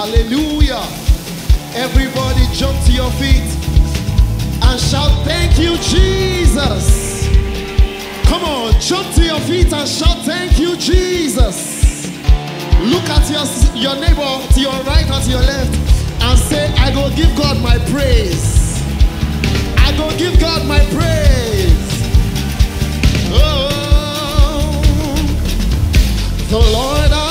Hallelujah. Everybody jump to your feet and shout, Thank you, Jesus. Come on, jump to your feet and shout, Thank you, Jesus. Look at your, your neighbor to your right or to your left and say, I go give God my praise. I go give God my praise. Oh, the Lord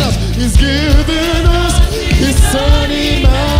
us, He's giving us His Son Emmanuel.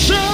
Show!